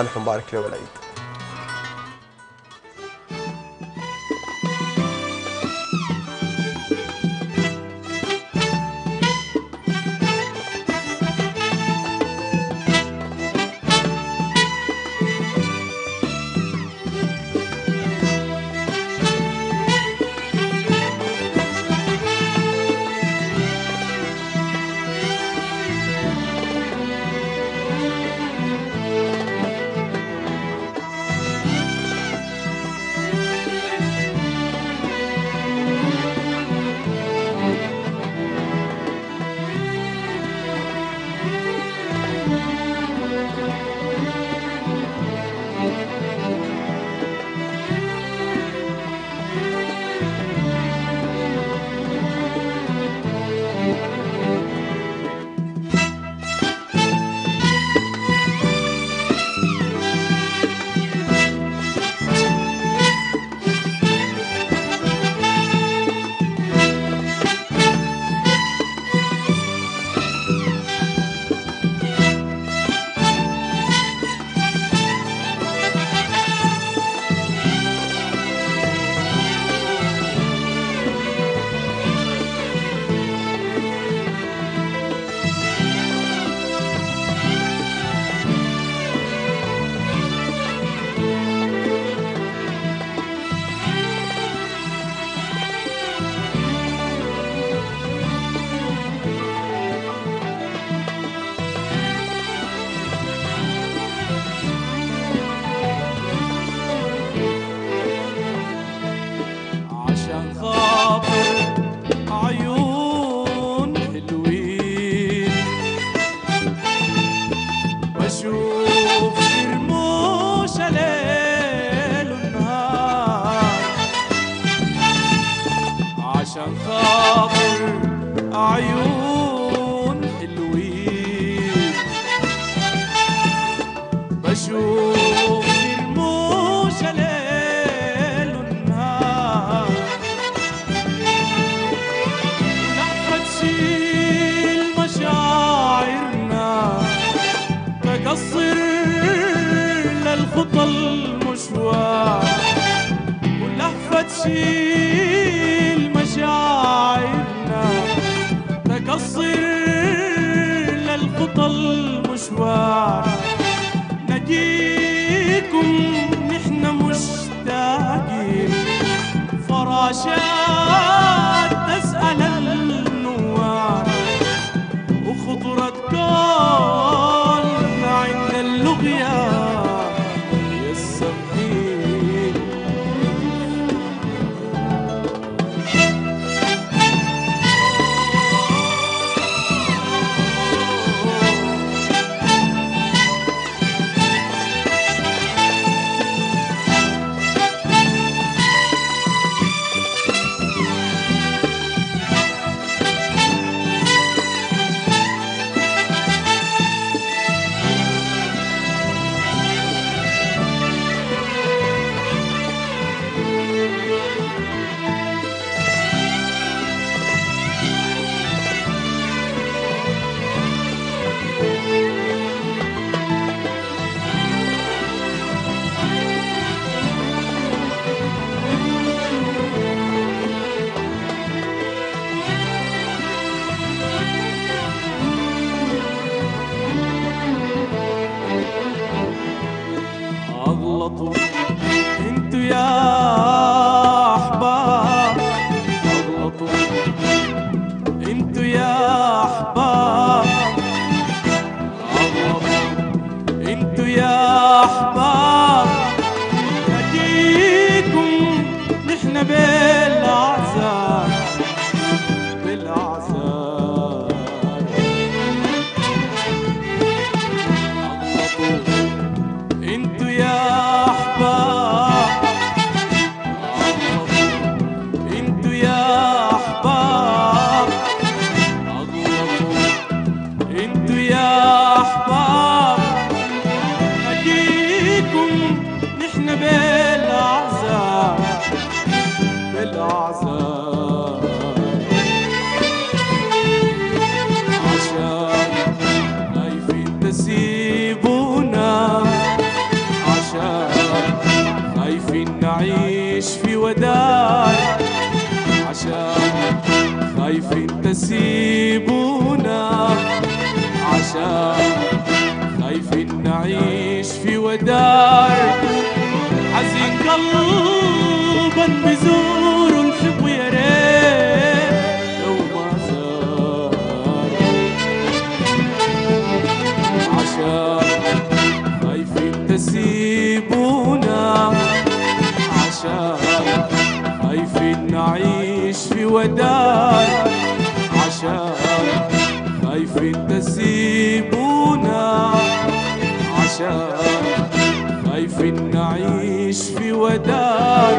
صالح مبارك اليوم العيد. تقصر للخطى المشوار نجيكم نحن مشتاقين فراشات Akbar. خايفين تسيبونا عشان خايفين نعيش في ودار حزين قلبا بزور الحب يا ريت لو ما زار. عشان خايفين تسيبونا عشان خايفين نعيش في ودار عشان تسيبونا عشان خايفين نعيش في ودار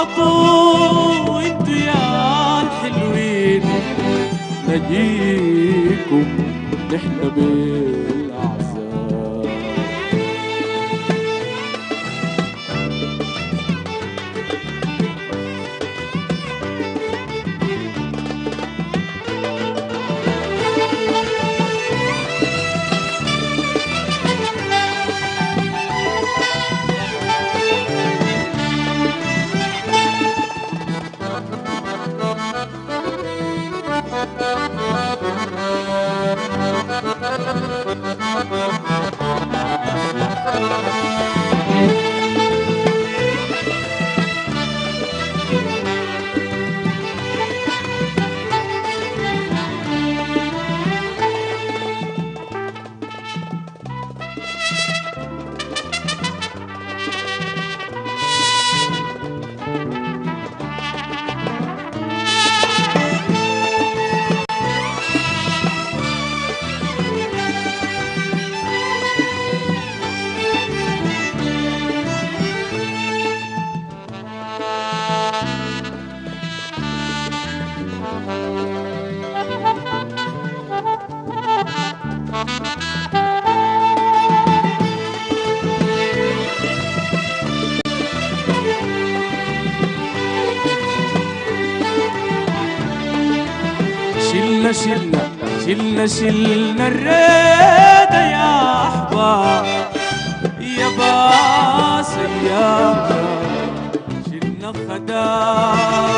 أغلطوا أنتوا يا الحلوين نجيكم نحن بالأعزاب شلنا شلنا شلنا شلنا الريدة يا أحباب يا باس أيامنا شلنا خدار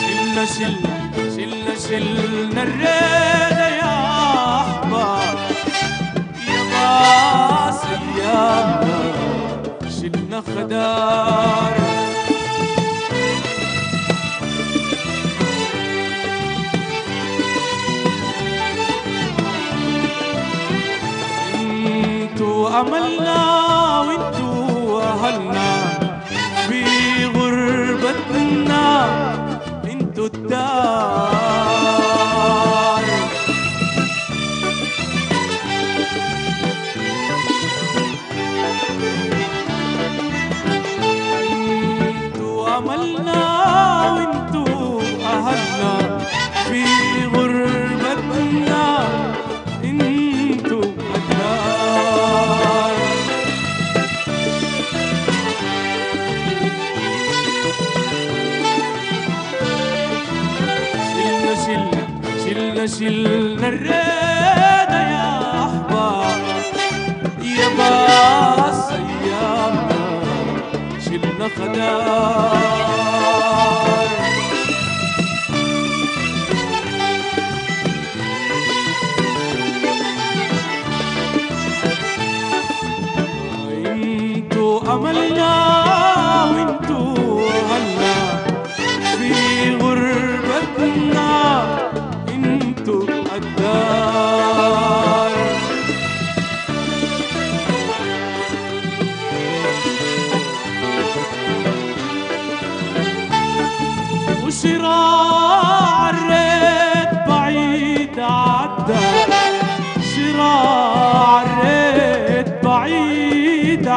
شلنا شلنا شلنا شلنا الريدة شلنا خدار أنتوا أملنا وانتوا أهلنا في غربتنا. أنتوا الدار شلنا شلنا الريدة يا أحباب. يا باس أيامنا شلنا خدار